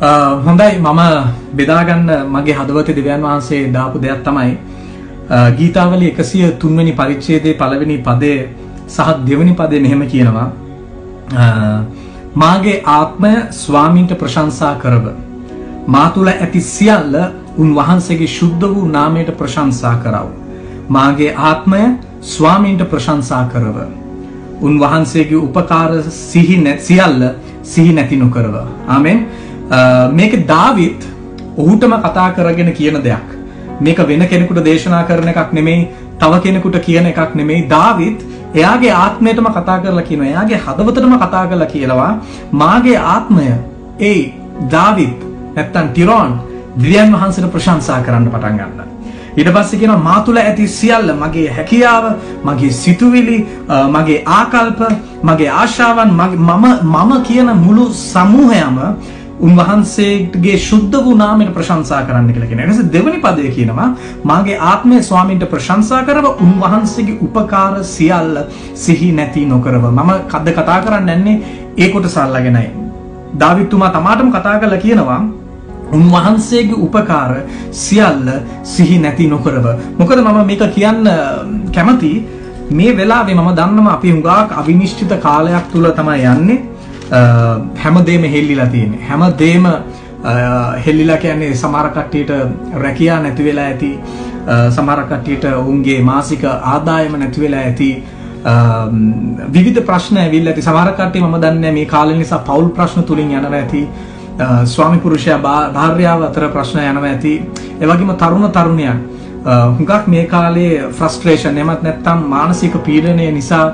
හොඳයි. මම බෙදාගන්න මගේ හදවත දෙවියන් වහන්සේ දාපු දෙයක් තමයි ගීතාවලි එකසිය තුන්වැනි පරිච්ඡේදයේ පළවෙනි පදය සහ දෙවැනි පදය මෙහෙම කියනවා. මාගේ ආත්මය ස්වාමින්ට ප්‍රශංසා කරව. මා තුළ ඇති සියල්ල උන්වහන්සේගේ ශුද්ධ වූ නාමයට ප්‍රශංසා කරව. මාගේ ආත්මය ස්වාමින්ට ප්‍රශංසා කරව. උන්වහන්සේගේ උපකාර සිහි සියල්ල සිහි නැති නොකරව. ආමෙන්. මේක දාවිත් ඔහුටම කතා කරගෙන කියන දෙයක්. මේක වෙන කෙනෙකුට දේශනා කරන එකක් නෙමෙයි තව කෙනෙකුට කියන එකක් නෙමෙයි. දාවිත් එයාගේ ආත්මයටම කතා කරලා කියනවා. එයාගේ හදවතටම කතා කරලා කියනවා මාගේ ආත්මය ඒ දාවිත් නැත්තම් ටිරෝන් දිව්‍යන් වහන්සේට ප්‍රශංසා කරන්න පටන් ගන්නවා. ඊට පස්සේ කියනවා මා තුළ ඇති සියල්ල මගේ හැකියාව මගේ සිතුවිලි මගේ ආකල්ප මගේ ආශාවන් මම මම කියන මුළු සමූහයම උන්වහන්සේගේ ශුද්ධ වූ නාමයට ප්‍රශංසා කරන්න කියලා කියන. එනිසා දෙවනි පදය කියනවා මාගේ ආත්මය ස්වාමින්ට ප්‍රශංසා කරව උන්වහන්සේගේ උපකාර සියල්ල සිහි නැති නොකරව. මම කද්ද කතා කරන්නේ නැන්නේ ඒ කොටස අල්ලගෙනයි. දාවිත්තුමා තමාටම කතා කරලා කියනවා උන්වහන්සේගේ උපකාර සියල්ල සිහි නැති නොකරව. මොකද මම මේක කියන්න කැමති මේ වෙලාවේ මම දන්නවා අපි හුඟක් අවිනිශ්චිත කාලයක් තුල තමයි යන්නේ. හැමදේම හෙල්ලිලා තියෙන්නේ. හැමදේම හෙල්ලිලා කියන්නේ සමහර කට්ටියට රැකියා නැති වෙලා ඇති. සමහර කට්ටියට ඔවුන්ගේ මාසික ආදායම නැති වෙලා ඇති. විවිධ ප්‍රශ්න ඇවිල්ලා ඇති. සමහර කට්ටිය මම දන්නේ මේ කාලේ නිසා පෞල් ප්‍රශ්න තුලින් යනවා ඇති. ස්වාමි පුරුෂයා භාර්යාව අතර ප්‍රශ්න යනවා ඇති. ඒ වගේම තරුණ තරුණියන් හුඟක් මේ කාලේ ෆ්‍රස්ට්‍රේෂන් එමත් නැත්නම් මානසික පීඩනය නිසා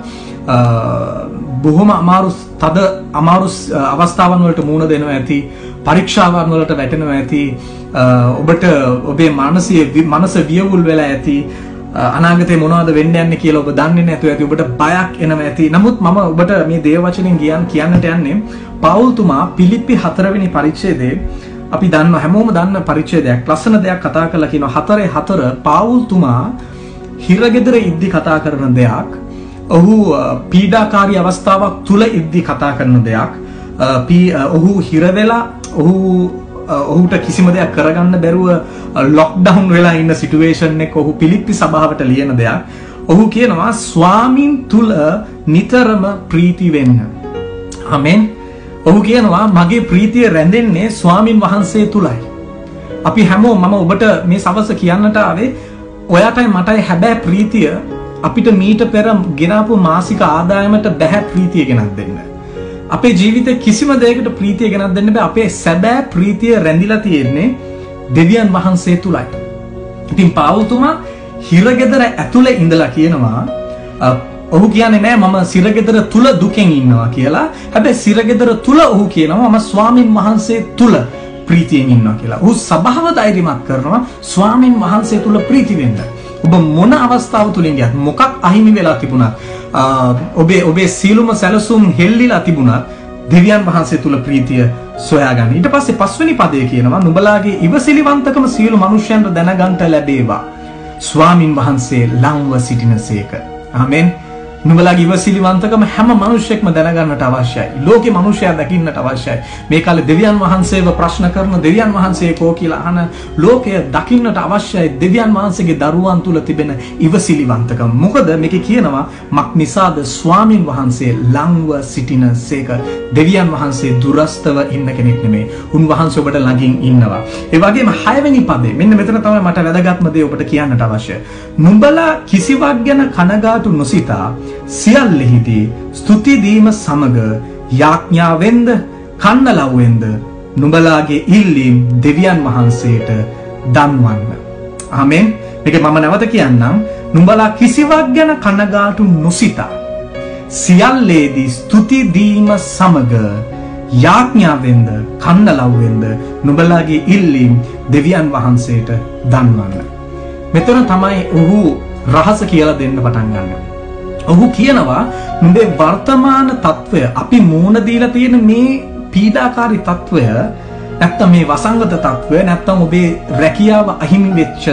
බොහොම අමාරු තද අමාරු අවස්ථාවන් වලට මුහුණ දෙනවා ඇති පරීක්ෂාවන් වලට වැටෙනවා ඇති ඔබට ඔබේ මානසික මනස වියවුල් වෙලා ඇති අනාගතේ මොනවද වෙන්න යන්නේ කියලා ඔබ දන්නේ නැතුව ඇති ඔබට බයක් එනවා ඇති. නමුත් මම ඔබට මේ දේව වචනෙන් කියන් කියන්නට යන්නේ පවුල්තුමා පිලිප්පි 4 වෙනි පරිච්ඡේදයේ අපි දන්න හැමෝම දන්න පරිච්ඡේදයක් ලස්සන දෙයක් කතා කරලා කියනවා 4 4 පවුල්තුමා හිරගෙදර ඉද්දි කතා කරන දෙයක් ඔහු පීඩාකාරී අවස්ථාවක් තුල ඉද්දි කතා කරන දෙයක්. ඔහු හිරවෙලා ඔහු ඔහුට කිසිම දෙයක් කරගන්න බැරුව ලොක්ඩවුන් වෙලා ඉන්න සිටුවේෂන් එක ඔහු පිලිප්පි සභාවට ලියන දෙයක්. ඔහු කියනවා ස්වාමින් තුල නිතරම ප්‍රීති වෙන්න. ආමෙන්. ඔහු කියනවා මගේ ප්‍රීතිය රැඳෙන්නේ ස්වාමින් වහන්සේ තුලයි. අපි හැමෝම මම ඔබට මේ සවස කියන්නට ආවේ ඔයාටයි මටයි හැබෑ ප්‍රීතිය අපිට මීට පෙර ගෙනාපු මාසික ආදායමට බැහැ ප්‍රීතිය ගෙනත් දෙන්න. අපේ ජීවිතේ කිසිම දෙයකට ප්‍රීතිය ගෙනත් දෙන්න බෑ. අපේ සැබෑ ප්‍රීතිය රැඳිලා තියෙන්නේ දෙවියන් වහන්සේ තුලයි. ඉතින් පාවුතුමා හිරගෙදර ඇතුලේ ඉඳලා කියනවා ඔහු කියන්නේ නෑ මම සිරගෙදර තුල දුකෙන් ඉන්නවා කියලා. හැබැයි සිරගෙදර තුල ඔහු කියනවා මම ස්වාමින් වහන්සේ තුල ප්‍රීතියෙන් ඉන්නවා කියලා. ඔහු සබාව ධෛර්යමත් කරනවා ස්වාමින් වහන්සේ තුල ප්‍රීති වෙන්න. ඔබ මොන අවස්ථාව තුලින් ගියත් මොකක් අහිමි වෙලා තිබුණත් ඔබේ ඔබේ සීලුම සැලසුම් හෙල්ලිලා තිබුණත් දෙවියන් වහන්සේ තුල ප්‍රීතිය සොයාගන්න. ඊට පස්සේ පස්වෙනි පදය කියනවා නුඹලාගේ ඉවසිලිවන්තකම සියලු මනුෂ්‍යයන්ට දැනගන්ට ලැබේවා. ස්වාමින් වහන්සේ ලංව සිටිනසේක. ආමෙන්. නුඹලාගේ ඉවසිලිවන්තකම හැම මිනිසෙක්ම දැනගන්නට අවශ්‍යයි. ලෝකේ මිනිසයා දකින්නට අවශ්‍යයි. මේ කාලේ දෙවියන් වහන්සේව ප්‍රශ්න කරන දෙවියන් වහන්සේ කෝ කියලා අහන ලෝකය දකින්නට අවශ්‍යයි දෙවියන් වහන්සේගේ දරුවන් තුල තිබෙන ඉවසිලිවන්තකම. මොකද මේකේ කියනවා මක් නිසාද ස්වාමින් වහන්සේ ලංව සිටින සේක. දෙවියන් වහන්සේ දුරස්තව ඉන්න කෙනෙක් නෙමෙයි. උන්වහන්සේ ඔබට ළඟින් ඉන්නවා. ඒ වගේම 6 වෙනි පදේ මෙන්න මෙතන තමයි මට වැදගත්ම දේ ඔබට කියන්නට අවශ්‍ය. නුඹලා කිසිවක් ගැන කනගාටු නොසිතා සියල්ලෙහිදී ස්තුතිදීම සමග යාඥාවෙන්ද කන්නලව්වෙන්ද නුඹලාගේ ඉල්ලීම් දෙවියන් වහන්සේට දන්වන්න. ආමෙන්. මේක මම නැවත කියන්නම්. නුඹලා කිසිවක් ගැන කනගාටු නොසිතා සියල්ලේදී ස්තුතිදීම සමග යාඥාවෙන්ද කන්නලව්වෙන්ද නුඹලාගේ ඉල්ලීම් දෙවියන් වහන්සේට දන්වන්න. මෙතන තමයි ඔහු රහස කියලා දෙන්න පටන් ගන්නේ. ඔහු කියනවා නුඹේ වර්තමාන తত্ত্বය අපි මූණ දීලා තියෙන මේ පීඩාකාරී తত্ত্বය නැත්තම් මේ වසංගත తত্ত্বය නැත්තම් ඔබේ රැකියාව අහිමි වෙච්ච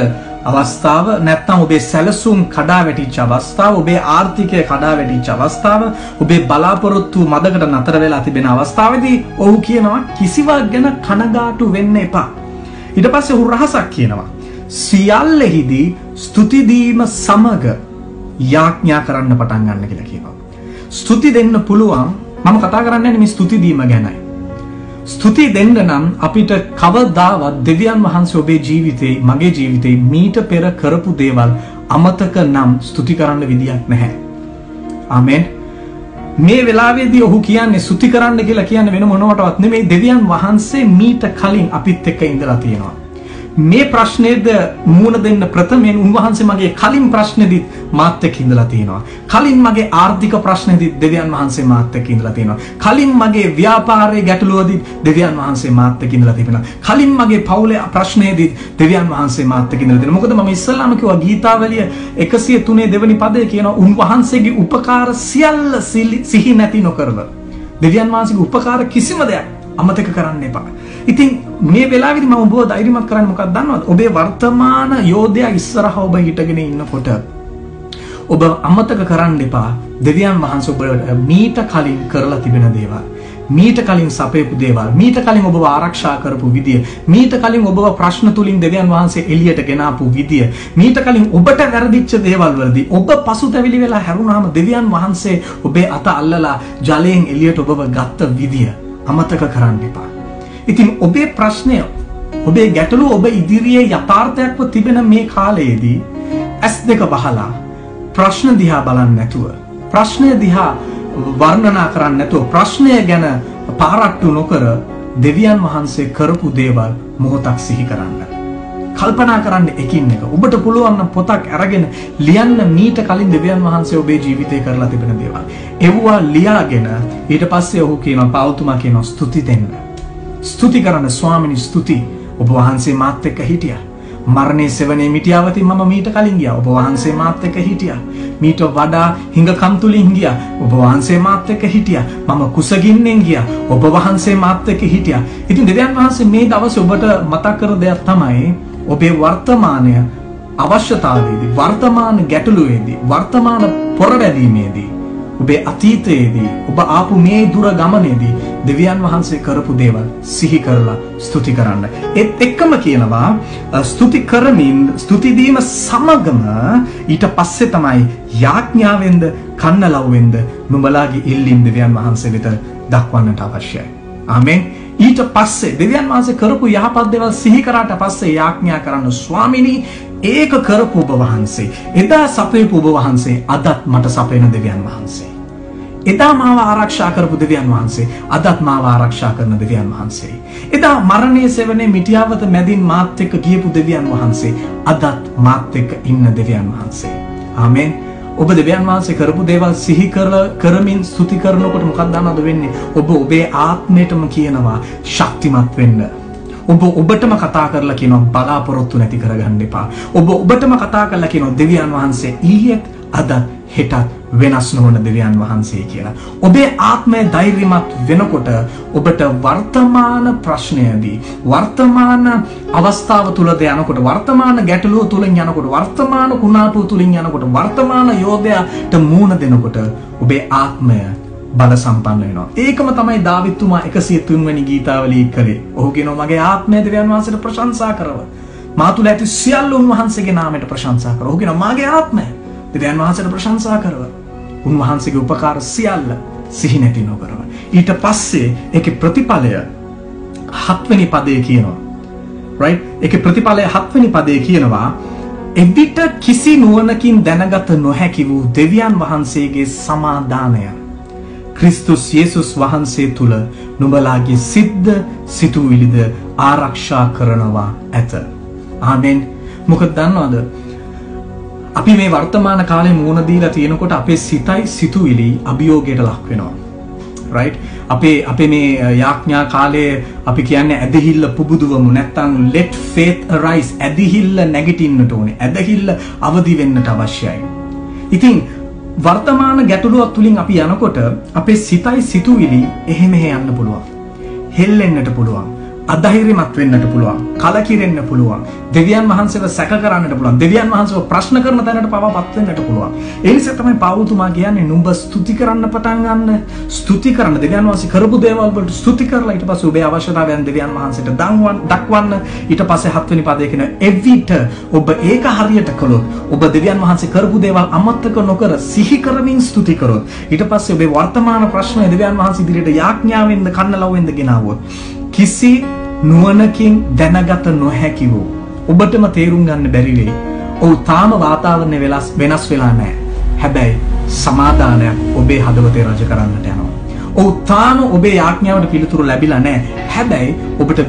අවස්ථාව නැත්තම් ඔබේ සැලසුම් කඩා වැටිච්ච අවස්ථාව ඔබේ ආර්ථිකය කඩා වැටිච්ච අවස්ථාව ඔබේ බලාපොරොත්තු මදකට නතර වෙලා තිබෙන අවස්ථාවේදී ඔහු කියනවා කිසිවක් ගැන කනගාටු වෙන්න එපා. ඊට පස්සේ ඔහු රහසක් කියනවා සියල්ලෙහිදී ස්තුතිදීම සමග යාඥා කරන්න පටන් ගන්න කියලා කියනවා. ස්තුති දෙන්න පුළුවන් මම කතා කරන්නේ මේ ස්තුති දීම ගැනයි. ස්තුති දෙන්න නම් අපිට කවදාවත් දෙවියන් වහන්සේ ඔබේ ජීවිතේ මගේ ජීවිතේ මීට පෙර කරපු දේවල් අමතක නම් ස්තුති කරන්න විදියක් නැහැ. ආමෙන්. මේ වෙලාවේදී ඔහු කියන්නේ ස්තුති කරන්න කියලා කියන්නේ වෙන මොනවටවත් නෙමෙයි දෙවියන් වහන්සේ මීට කලින් අපිත් එක්ක ඉඳලා තියෙනවා. මේ ප්‍රශ්නේද මූණ දෙන්න ප්‍රථමයෙන් උන්වහන්සේ මගේ කලින් ප්‍රශ්නේදීත් මාත් එක්ක ඉඳලා තියෙනවා. කලින් මගේ ආර්ථික ප්‍රශ්නේදීත් දෙවියන් වහන්සේ මාත් එක්ක ඉඳලා තියෙනවා. කලින් මගේ ව්‍යාපාරයේ ගැටලුවදීත් දෙවියන් වහන්සේ මාත් එක්ක ඉඳලා තිබෙනවා. කලින් මගේ පවුලේ ප්‍රශ්නේදීත් දෙවියන් වහන්සේ මාත් එක්ක ඉඳලා තියෙනවා. මොකද මම ඉස්සල්ලාම කිව්වා ගීතාවලිය 103 දෙවෙනි පදයේ කියනවා උන්වහන්සේගේ උපකාර සියල්ල සිහි නැති නොකරව. දෙවියන් වහන්සේගේ උපකාර කිසිම දෙයක් අමතක කරන්න එපා. ඉතින් මේ වෙලාවේදී මම ඔබව ධෛර්යමත් කරන්න මොකක්ද දන්නවද? ඔබේ වර්තමාන යෝධයා ඉස්සරහා ඔබ හිටගෙන ඉන්නකොට ඔබ අමතක කරන්න එපා දෙවියන් වහන්සේ ඔබට මීට කලින් කරලා තිබෙන දේවල්. මීට කලින් සපයපු දේවල් මීට කලින් ඔබව ආරක්ෂා කරපු විදිය මීට කලින් ඔබව ප්‍රශ්න තුලින් දෙවියන් වහන්සේ එළියට ගෙනාපු විදිය මීට කලින් ඔබට වැරදිච්ච දේවල් වලදී ඔබ පසුතැවිලි වෙලා හැරුණාම දෙවියන් වහන්සේ ඔබේ අත අල්ලලා ජලයෙන් එළියට ඔබව ගත්ත විදිය අමතක කරන්න එපා ඉතින් ඔබේ ප්‍රශ්නය ඔබේ ගැටලු ඔබ ඉදිරියේ යථාර්ථයක්ව තිබෙන මේ කාලයේදී ඇස් දෙක වහලා ප්‍රශ්න දිහා බලන්න නැතුව ප්‍රශ්නය දිහා වර්ණනා කරන්න නැතුව ප්‍රශ්නය ගැන පාරට්ටු නොකර දෙවියන් වහන්සේ කරපු දේවල් මොහොතක් සිහි කරන්න. කල්පනා කරන්න එකින් එක ඔබට පුළුවන් පොතක් අරගෙන ලියන්න මීට කලින් දෙවියන් වහන්සේ ඔබේ ජීවිතේ කරලා තිබෙන දේවල්. එව්වා ලියාගෙන ඊට පස්සේ ඔහු කියනවා පෞතුමා කියනවා ස්තුති දෙන්න. ස්තුති කරන්න ස්වාමිනි ස්තුති ඔබ වහන්සේ මාත් එක්ක හිටියා. මරණේ සෙවනේ මිටියාවතින් මම මීට කලින් ගියා. ඔබ වහන්සේ මාත් එක්ක හිටියා. මීට වඩා හිඟකම් තුලින් ගියා. ඔබ වහන්සේ මාත් එක්ක හිටියා. මම කුසගින්නෙන් ගියා. ඔබ වහන්සේ මාත් එක්ක හිටියා. ඉතින් දෙවියන් වහන්සේ මේ දවසේ ඔබට මතක් කර දෙයක් තමයි ඔබේ වර්තමානය අවශ්‍යතාවයේදී වර්තමාන ගැටලුවේදී වර්තමාන පොරවැදීමේදී ඔබේ අතීතයේදී ඔබ ආපු මේ දුර ගමනේදී දෙවියන් වහන්සේ කරපු දේවල් සිහි කරලා ස්තුති කරන්න. ඒත් එක්කම කියනවා ස්තුති කරමින් ස්තුති දීම සමගම ඊට පස්සේ තමයි යාඥාවෙන්ද කන්නලව්වෙන්ද නුඹලාගේ ඉල්ලීම් දෙවියන් වහන්සේ වෙත දක්වන්නට අවශ්‍යයි. ආමෙන්. ඊට පස්සේ දෙවියන් වහන්සේ කරපු යහපත් දේවල් සිහි කරාට පස්සේ යාඥා කරන්න ස්වාමිනී ඒක කරපු ඔබ වහන්සේ එදා සපයපු ඔබ වහන්සේ අදත් මට සපයන දෙවියන් වහන්සේ. එදා මාව ආරක්ෂා කරපු දෙවියන් වහන්සේ අදත් මාව ආරක්ෂා කරන දෙවියන් වහන්සේ. එදා මරණය සෙවනේ මිටියාවත මැදින් මාත් එක්ක ගියපු දෙවියන් වහන්සේ අදත් මාත් එක්ක ඉන්න දෙවියන් වහන්සේ. ආමෙන්. ඔබ දෙවියන් වහන්සේ කරපු දේවල් සිහි කරලා කරමින් ස්තුති කරනකොට මොකක්ද දන්නවද වෙන්නේ? ඔබ ඔබේ ආත්මයටම කියනවා ශක්තිමත් වෙන්න. ඔබ ඔබටම කතා කරලා කියනවා බලාපොරොත්තු නැති කරගන්න එපා. ඔබ ඔබටම කතා කරලා කියනවා දෙවියන් වහන්සේ ඊයේත් අදත් හෙටත් වෙනස් නොවන දෙවියන් වහන්සේ කියලා. ඔබේ ආත්මය ධෛර්යමත් වෙනකොට ඔබට වර්තමාන ප්‍රශ්නයදී වර්තමාන අවස්ථාව තුලද යනකොට වර්තමාන ගැටලුව තුලින් යනකොට වර්තමාන කුණාටුව තුලින් යනකොට වර්තමාන යෝධයාට මූණ දෙනකොට ඔබේ ආත්මය බල සම්පන්න වෙනවා. ඒකම තමයි දාවිත්තුමා 103 වෙනි ගීතාවලිය කළේ. ඔහු කියනවා මගේ ආත්මය දෙවියන් වහන්සේට ප්‍රශංසා කරව. මා තුල ඇති සියල්ල උන්වහන්සේගේ නාමයට ප්‍රශංසා කරව. ඔහු කියනවා මගේ ආත්මය දෙවියන් වහන්සේට ප්‍රශංසා කරව. උන්වහන්සේගේ උපකාර සියල්ල සිහි නැති නොකරව. ඊට පස්සේ ඒකේ ප්‍රතිඵලය හත්වෙනි පදයේ කියනවා. right? ඒකේ ප්‍රතිඵලය හත්වෙනි පදයේ කියනවා එවිට කිසි නුවණකින් දැනගත නොහැකි වූ දෙවියන් වහන්සේගේ සමාදානය ක්‍රිස්තුස් යේසුස් වහන්සේ තුළ නුඹලාගේ සිද්ධ සිතුවිලිද ආරක්ෂා කරනවා ඇත. ආමෙන් මොකද දන්නවද? අපි මේ වර්තමාන කාලේ මුණ දීලා තියෙනකොට අපේ සිතයි සිතුවිලි අභියෝගයට ලක් වෙනවා. right අපේ අපේ මේ යාඥා කාලයේ අපි කියන්නේ ඇදහිල්ල පුබුදුවමු නැත්තම් let faith arise ඇදහිල්ල නැගිටින්නට ඕනේ ඇදහිල්ල අවදි වෙන්නට අවශ්‍යයි. ඉතින් වර්තමාන ගැටලුවක් තුලින් අපි යනකොට අපේ සිතයි සිතුවිලි එහෙ මෙහෙ යන්න පුළුවන්. හෙල්ලෙන්නට පුළුවන්. අධෛර්යමත් වෙන්නට පුළුවන් කලකිරෙන්න පුළුවන් දෙවියන් වහන්සේව සැක කරන්නට පුළුවන් දෙවියන් වහන්සේව ප්‍රශ්න කරන තැනට පවා පත් වෙන්නට පුළුවන්. ඒ නිසා තමයි පවුතුමා කියන්නේ නුඹ ස්තුති කරන්න පටන් ගන්න ස්තුති කරන්න. දෙවියන් වහන්සේ කරපු දේවල් වලට ස්තුති කරලා ඊට පස්සේ ඔබේ අවශ්‍යතාවයන් දෙවියන් වහන්සේට දන්වන් දක්වන්න ඊට පස්සේ හත්වෙනි පදයේ කියන එවිට ඔබ ඒක හරියට කළොත් ඔබ දෙවියන් වහන්සේ කරපු දේවල් අමතක නොකර සිහි කරමින් ස්තුති කරොත් ඊට පස්සේ ඔබේ වර්තමාන ප්‍රශ්න දෙවියන් වහන්සේ ඉදිරියට යාඥාවෙන්ද කන්න ලවෙන්ද ගෙනාවොත් කිසි නුවණකින් දැනගත නොහැකි වූ ඔබටම තේරුම් ගන්න බැරි වෙයි. ඔව් තාම වාතාවරණය වෙනස් වෙනස් වෙලා නැහැ. හැබැයි සමාදානයක් ඔබේ හදවතේ රජ කරන්නට යනවා. ඔව් තාම ඔබේ යාඥාවට පිළිතුරු ලැබිලා නැහැ. හැබැයි ඔබට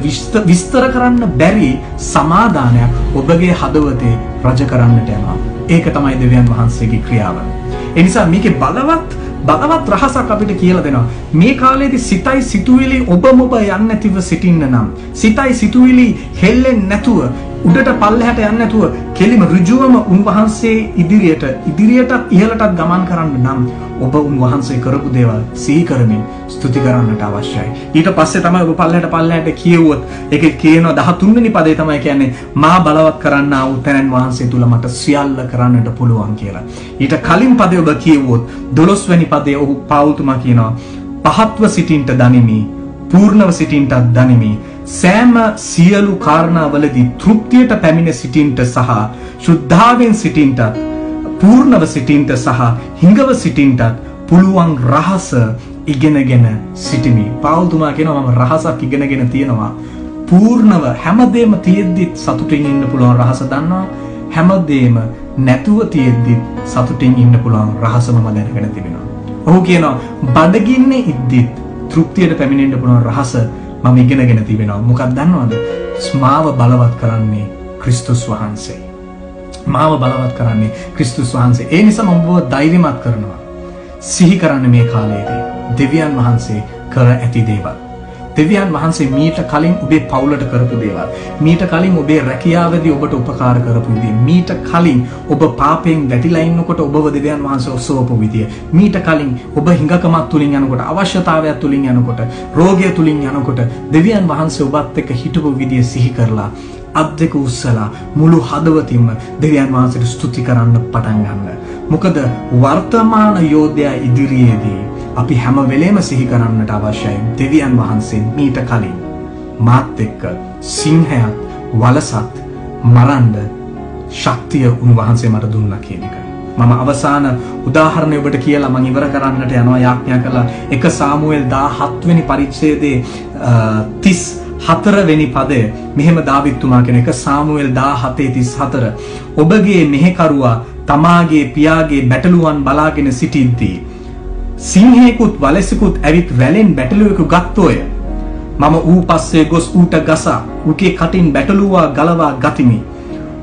විස්තර කරන්න බැරි සමාදානයක් ඔබගේ හදවතේ රජ කරන්නට යනවා. ඒක තමයි දෙවියන් වහන්සේගේ ක්‍රියාව. ඒ නිසා මේකේ බලවත් බලවත් රහසක් අපිට කියලා දෙනවා. මේ කාලේදී සිතයි සිතුවිලි ඔබ මොබ යන්නේ නැතිව සිටින්න නම් සිතයි සිතුවිලි හෙල්ලෙන්නේ නැතුව උඩට පල්ලෙහාට යන්නේ නැතුව කෙලිම ඍජුවම උන්වහන්සේ ඉදිරියට ඉදිරියටත් ඉහළටත් ගමන් කරන්න නම් ඔබ උන්වහන්සේ කරපු දේවල් සිහි කරමින් ස්තුති කරන්නට අවශ්‍යයි. ඊට පස්සේ තමයි ඔබ පල්ලෙහාට පල්ලෙහාට කියවුවොත් ඒකේ කියනවා 13 වෙනි පදේ තමයි කියන්නේ මා බලවත් කරන්න ආ උතනන් වහන්සේ තුල මට සියල්ල කරන්නට පුළුවන් කියලා. ඊට කලින් පදේ ඔබ කියවුවොත් 12 වෙනි පදේ ඔහු පාවුතුමා කියනවා පහත්ව සිටින්ට දනිමි පූර්ණව සිටින්ටත් දනිමි සෑම සියලු කාරණාවලදී තෘප්තියට පැමිණ සිටින්ට සහ ශුද්ධාවෙන් සිටින්ටත් පූර්ණව සිටින්ට සහ හිඟව සිටින්ටත් පුළුවන් රහස ඉගෙනගෙන සිටිමි. පවුල්තුමා කියනවා මම රහසක් ඉගෙනගෙන තියෙනවා. පූර්ණව හැමදේම තියෙද්දිත් සතුටින් ඉන්න පුළුවන් රහස දන්නවා. හැමදේම නැතුව තියෙද්දිත් සතුටින් ඉන්න පුළුවන් රහස මම දැනගෙන තිබෙනවා. ඔහු කියනවා බඩගින්නේ ඉද්දිත් තෘප්තියට පැමිණෙන්න පුළුවන් රහස මම ඉගෙනගෙන තිබෙනවා. මොකක්ද දන්නවද? මාව බලවත් කරන්නේ ක්‍රිස්තුස් වහන්සේ. මාව බලවත් කරන්නේ ක්‍රිස්තුස් වහන්සේ. ඒ නිසා මම ඔබව ධෛර්යමත් කරනවා. සිහි කරන්න මේ කාලයේදී දෙවියන් වහන්සේ කර ඇති දේවල්. දෙවියන් වහන්සේ මීට කලින් ඔබේ පවුලට කරපු දේවල්. මීට කලින් ඔබේ රැකියාවදී ඔබට උපකාර කරපු විදිය. මීට කලින් ඔබ පාපයෙන් වැටිලා ඉන්නකොට ඔබව දෙවියන් වහන්සේ ඔසවපු විදිය. මීට කලින් ඔබ හිඟකමක් තුලින් යනකොට අවශ්‍යතාවයක් තුලින් යනකොට රෝගය තුලින් යනකොට දෙවියන් වහන්සේ ඔබත් එක්ක හිටපු විදිය සිහි කරලා අත් දෙක උස්සලා මුළු හදවතින්ම දෙවියන් වහන්සේට ස්තුති කරන්න පටන් ගන්න. මොකද වර්තමාන යෝධයා ඉදිරියේදී අපි හැම වෙලේම සිහි කරන්නට අවශ්‍යයි. දෙවියන් වහන්සේ මීට කලින් මාත් එක්ක සිංහයත් වලසත් මරන්ඩ ශක්තිය උන්වහන්සේ මට දුන්නා කියන එක. මම අවසාන උදාහරණය ඔබට කියලා මම ඉවර කරන්නට යනවා යාඥා කළා. එක සාමුවෙල් 17 වෙනි පරිච්ඡේදයේ 34 වෙනි පදය මෙහෙම දාවිත්තුමා කියන එක. සාමුවෙල් 17 34 ඔබගේ මෙහෙකරුවා තමාගේ පියාගේ බැටළුවන් බලාගෙන සිටිද්දී සිංහයෙකුත් වලෙසකුත් ඇවිත් වැලෙන් බැටළුවෙකු ගත්තෝය. මම ඌ පස්සේ ගොස් ඌට ගසා උගේ කටින් බැටළුවා ගලවා ගතිමි.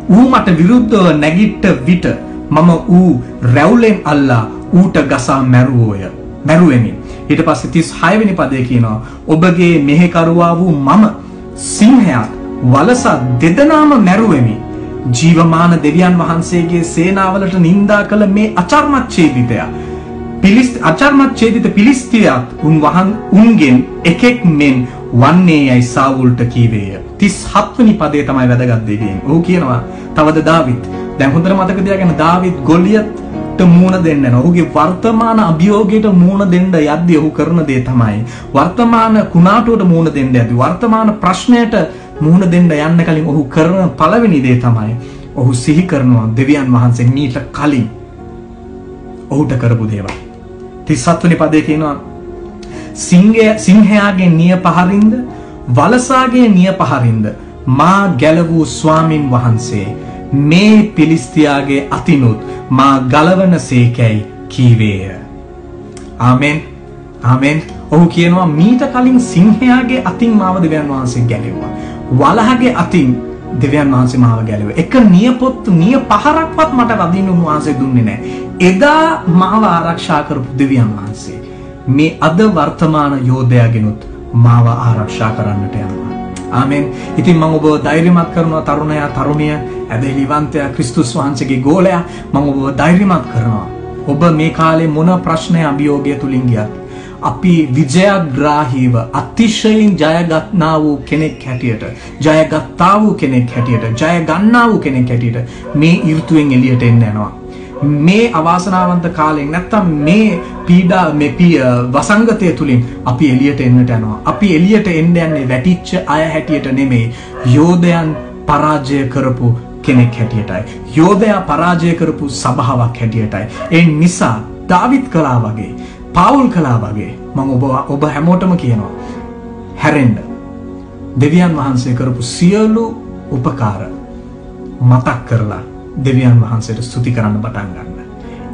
ඌ මට විරුද්ධව නැගිට්ට විට මම ඌ රැවුලෙන් අල්ලා ඌට ගසා මැරුවෝය. මැරුවෙමි. ඊට පස්සේ 36 වෙනි පදේ කියනවා ඔබගේ මෙහෙකරුවා වූ මම සිංහයාත් වලසත් දෙදෙනාම මැරුවෙමි. ජීවමාන දෙවියන් වහන්සේගේ සේනාවලට නින්දා කළ මේ අචර්මත් ඡේදිතයා පිලිස් අචර්මත් ඡේදිත පිලිස්තියත් උන් වහන් උන්ගෙන් එකෙක් මෙන් වන්නේ යයි සාවුල්ට කීවේය 37 වෙනි පදේ තමයි වැදගත් දෙකෙන්. ඔහු කියනවා තවද දාවිත්. දැන් හොඳට මතක තියාගන්න දාවිත් ගොලියත් මූණ දෙන්න නෝ. ඔහුගේ වර්තමාන අභියෝගයට මූණ දෙන්න යද්දී ඔහු කරන දේ තමයි වර්තමාන කුණාටුවට මූණ දෙන්න යද්දී වර්තමාන ප්‍රශ්නයට මූණ දෙන්න යන්න කලින් ඔහු කරන පළවෙනි දේ තමයි ඔහු සිහි කරනවා දෙවියන් වහන්සේ මීට කලින් ඔහුට කරපු දේවල්. 37 වෙනි පදේ කියනවා සිංහය සිංහයාගේ නිය පහරින්ද වලසාගේ නිය පහරින්ද මා ගැලවූ ස්වාමින් වහන්සේ මේ පිලිස්තියාගේ අතිනුත් මා ගලවන සේකැයි කීවේය. ආමෙන් ආමෙන් ඔහු කියනවා මීට කලින් සිංහයාගේ අතින් මාව දෙවියන් වහන්සේ ගැලෙව්වා. වලහගේ අතින් දෙවියන් වහන්සේ මාව ගැලුව. එක නියපොත් නිය පහරක්වත් මට වදින්න උන්වහන්සේ දුන්නේ නැහැ. එදා මාව ආරක්ෂා කරපු දෙවියන් වහන්සේ මේ අද වර්තමාන යෝධයාගෙනුත් මාව ආරක්ෂා කරන්නට යනවා. ආමෙන්. ඉතින් මම ඔබව ධෛර්යමත් කරනවා තරුණයා තරුණිය ඇදහිලිවන්තයා ක්‍රිස්තුස් වහන්සේගේ ගෝලයා මම ඔබව ධෛර්යමත් කරනවා. ඔබ මේ කාලේ මොන ප්‍රශ්නය අභියෝගය තුලින් ගියත් අපි විජයග්‍රාහීව අතිශයින් ජයගත්නා වූ කෙනෙක් හැටියට ජයගත්තා වූ කෙනෙක් හැටියට ජය ගන්නා වූ කෙනෙක් හැටියට මේ ඍතුවෙන් එළියට එන්න යනවා. මේ අවාසනාවන්ත කාලෙන් නැත්තම් මේ පීඩා මේ පී වසංගතය තුලින් අපි එළියට එන්නට යනවා. අපි එළියට එන්න යන්නේ වැටිච්ච අය හැටියට නෙමෙයි යෝධයන් පරාජය කරපු කෙනෙක් හැටියටයි. යෝධයා පරාජය කරපු සභාවක් හැටියටයි. ඒ නිසා දාවිත් කලා වගේ පවුල් කලා වගේ මං ඔබ ඔබ හැමෝටම කියනවා. හැරෙන්ඩ දෙවියන් වහන්සේ කරපු සියලු උපකාර මතක් කරලා දෙවියන් වහන්සේට ස්තුති කරන්න පටන් ගන්න.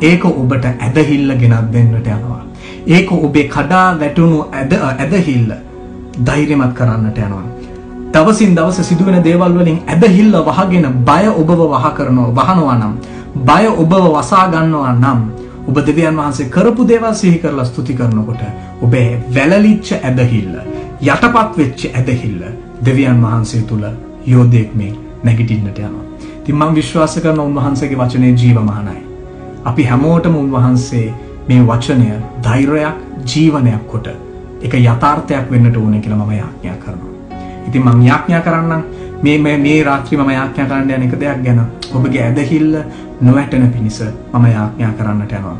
ඒක ඔබට ඇදහිල්ල ගෙනත් දෙන්නට යනවා. ඒක ඔබේ කඩා වැටුණු ඇද ඇදහිල්ල ධෛර්යමත් කරන්නට යනවා. දවසින් දවස සිදුවෙන දේවල් වලින් ඇදහිල්ල වහගෙන බය ඔබව වහ කරනවා වහනවා නම් බය ඔබව වසා ගන්නවා නම් ඔබ දෙවියන් වහන්සේ කරපු දේවල් සිහි කරලා ස්තුති කරනකොට ඔබේ වැළලිච්ච ඇදහිල්ල යටපත් වෙච්ච ඇදහිල්ල දෙවියන් වහන්සේ තුල යෝධයෙක් මේ නැගිටින්නට යනවා. ඉතින් මම විශ්වාස කරන උන්වහන්සේගේ වචනේ ජීවමානයි. අපි හැමෝටම උන්වහන්සේ මේ වචනය ධෛර්යයක් ජීවනයක් කොට එක යථාර්ථයක් වෙන්නට ඕනේ කියලා මම යාඥා කරනවා. ඉතින් මම යාඥා කරන්නම් මේ මේ මේ රාත්‍රී මම යාඥා කරන්න යන එක දෙයක් ගැන ඔබගේ ඇදහිල්ල නොවැටෙන පිණිස මම යාඥා කරන්නට යනවා.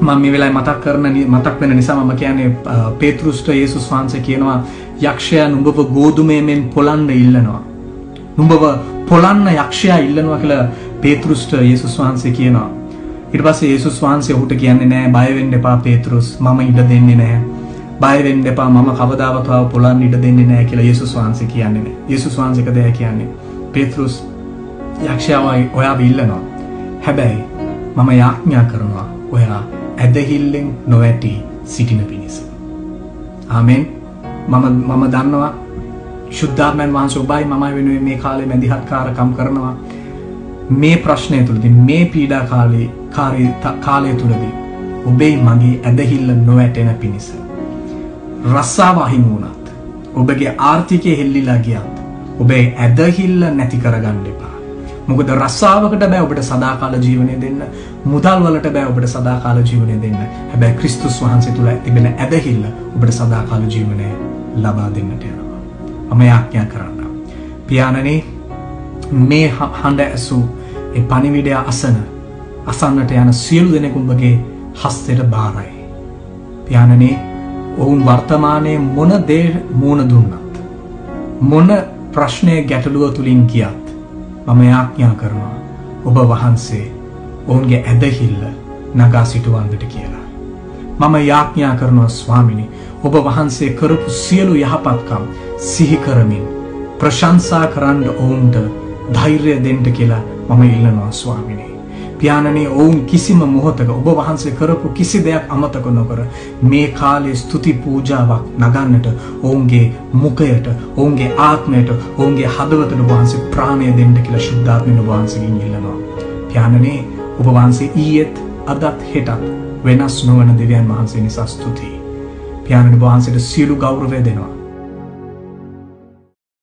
මම මේ වෙලාවේ මතක් කරන මතක් වෙන නිසා මම කියන්නේ පේතෘස්ට යේසුස් වහන්සේ කියනවා යක්ෂයා නුඹව ගෝධුමයෙන් පොළන්න ඉල්ලනවා. නුඹව පොළන්න යක්ෂයා ඉල්ලනවා කියලා පේතෘස්ට යේසුස් වහන්සේ කියනවා. ඊට පස්සේ යේසුස් වහන්සේ ඔහුට කියන්නේ නෑ බය වෙන්න එපා පේතෘස් මම ඉඩ දෙන්නේ නෑ. බය වෙන්න එපා මම කවදාවත් ආව පොළන්න ඉඩ දෙන්නේ නෑ කියලා යේසුස් වහන්සේ කියන්නේ නෑ. යේසුස් වහන්සේ කදෑ කියන්නේ පේතෘස් යක්ෂයාව ඔයාව ඉල්ලනවා. හැබැයි මම යාඥා කරනවා ඔයා ඇදහිල්ලෙන් නොවැටි සිටින පිණිස. ආමෙන් මම මම දන්නවා ශුද්ධාත්මයන් වහන්සේ ඔබයි මමයි වෙනුවෙන් මේ කාලේ මැදිහත්කාරකම් කරනවා. මේ ප්‍රශ්නය තුළදී මේ පීඩා කාලේ කාලය තුළදී ඔබේ මගේ ඇදහිල්ල නොවැටෙන පිණිස. රස්සාව අහිමි වුණත් ඔබගේ ආර්ථිකය හෙල්ලිලා ගියත් ඔබේ ඇදහිල්ල නැති කරගන්න එපා. මොකද රස්සාාවකට බෑ ඔබට සදාකාල ජීවනය දෙන්න මුදල් වලට බෑ ඔබට සදාකාල ජීවනය දෙන්න හැබැයි ක්‍රිස්තුස් වහන්සේ තුළ තිබෙන ඇදහිල්ල ඔබට සදාකාල ජීවනය ලබා දෙන්නට යනවා. මම යාඥා කරන්න. පියාණනේ මේ හඬ ඇසූ ඒ පනිවිඩය අසන අසන්නට යන සියලු දෙනෙකුම්බගේ හස්තෙට බාරයි. පියාණනේ ඔවුන් වර්තමානයේ මොන දේ මූුණ දුන්නත්. මොන ප්‍රශ්නය ගැටලුව තුළින් ගියත්. මම යාඥා කරනවා ඔබ වහන්සේ ඔවුන්ගේ ඇදහිල්ල නගා සිටුවන්දට කියලා. මම යාඥා කරනවා ස්වාමිනි ඔබ වහන්සේ කරපු සියලු යහපත්කම් සිහිකරමින් ප්‍රශංසා කරන්න ඔවුන්ට ධෛර්ය දෙන්ට කියලා මම ඉල්ලනවා ස්වාමිනි. පියාණනේ ඔවුන් කිසිම මොහොතක ඔබ වහන්සේ කරපු කිසි දෙයක් අමතක නොකර මේ කාලේ ස්තුති පූජාවක් නගන්නට ඔවුන්ගේ මුඛයට ඔවුන්ගේ ආත්මයට ඔවුන්ගේ හදවතට වහන්සේ ප්‍රාණය දෙන්න කියලා ශුද්ධාත්මන වහන්සේගෙන් ඉල්ලනවා. පියාණනේ ඔබ වහන්සේ ඊයේත් අදත් හෙටත් වෙනස් නොවන දෙවියන් වහන්සේ නිසා ස්තුතියි. පියාණන් වහන්සේට සියලු ගෞරවය දෙනවා.